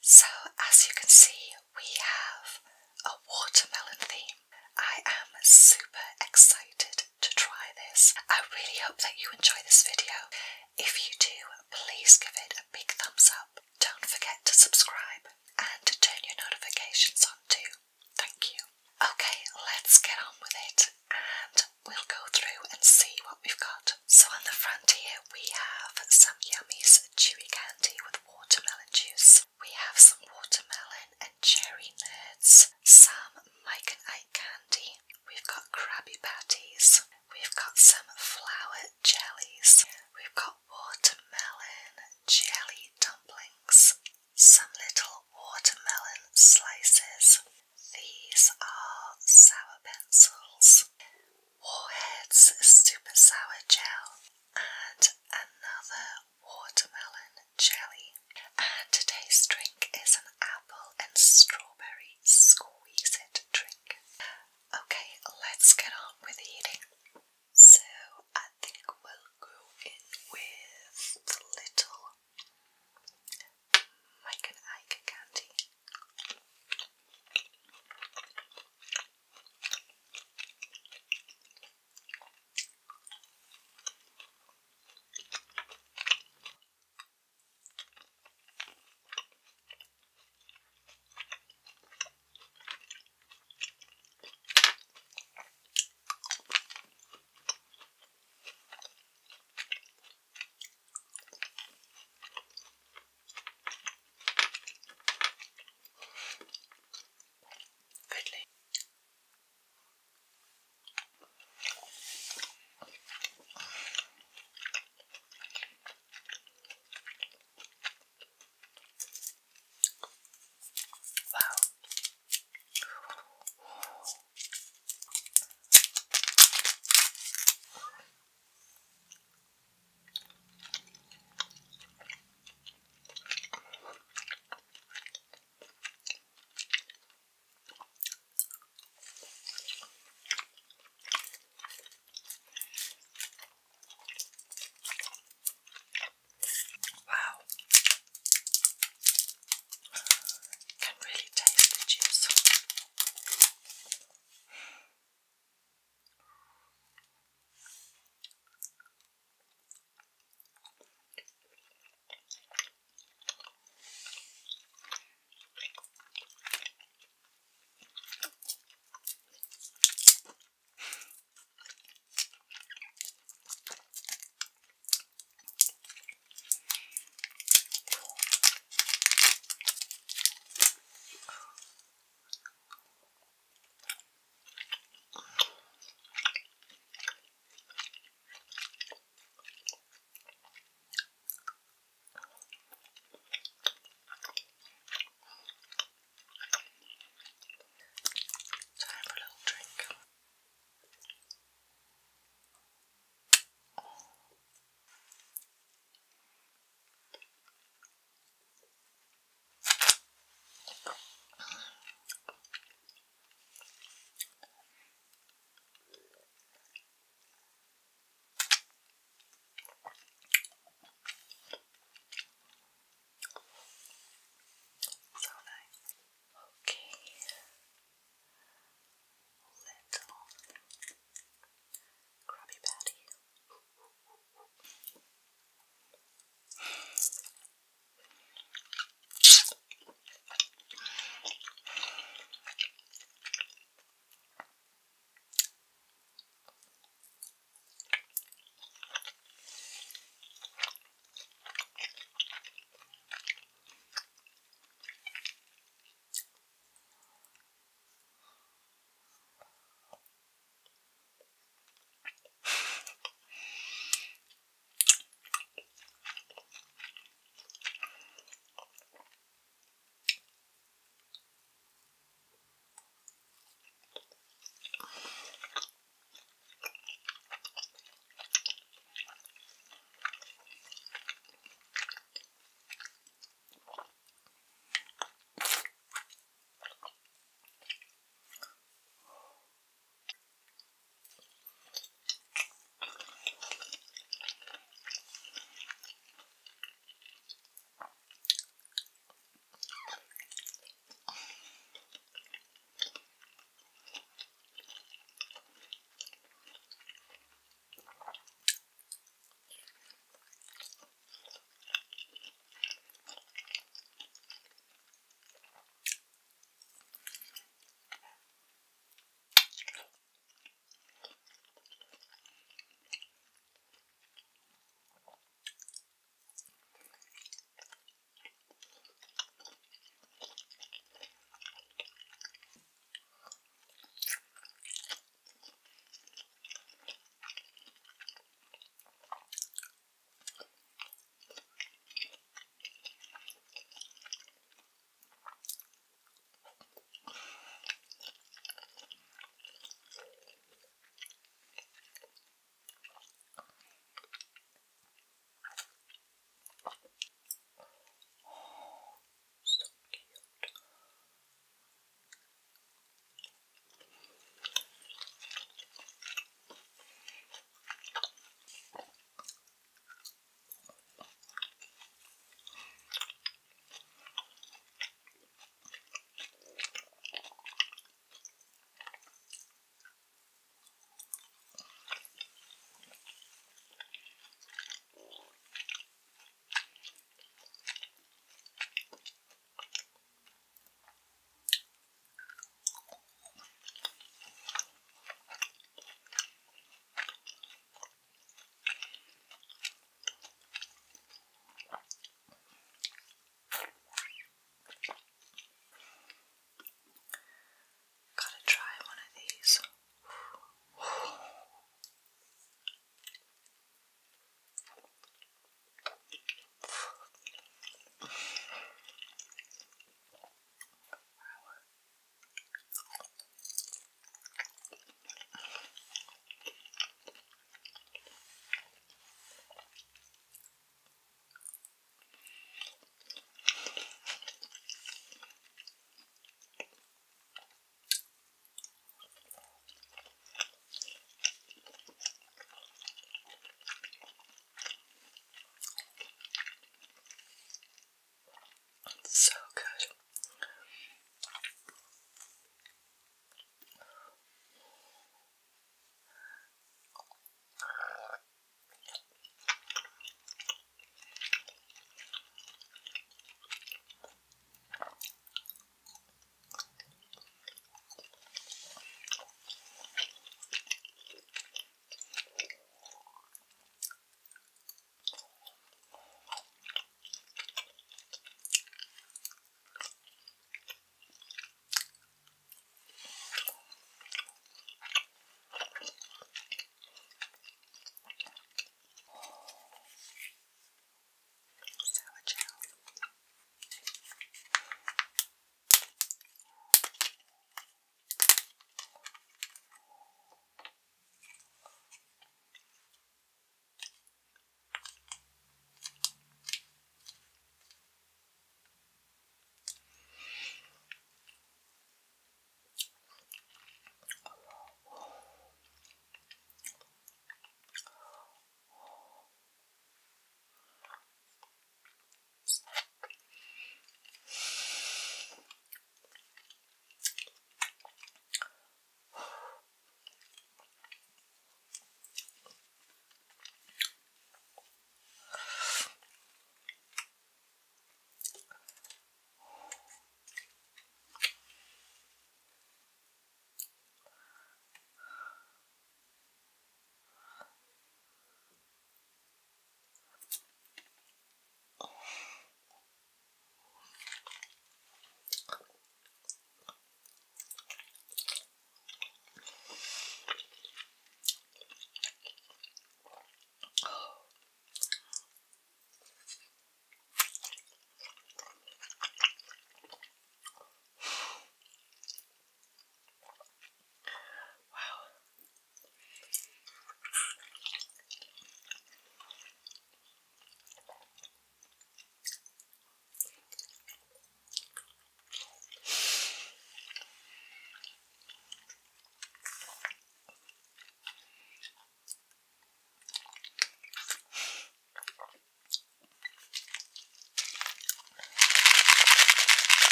So, as you can see, we have a watermelon theme. I am super excited to try this. I really hope that you enjoy this video. If you do, please give it a big thumbs up. Don't forget to subscribe and to turn your notifications on too. Thank you. Okay, let's get on with it and we'll go through see what we've got. So on the front here we have some yummies chewy candy with watermelon juice. We have some watermelon and cherry nerds, some Mike and Ike candy. We've got